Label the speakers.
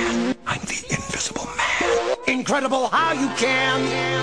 Speaker 1: Man. I'm the Invisible Man.
Speaker 2: Incredible how you can